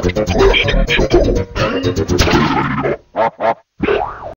Classic Choco.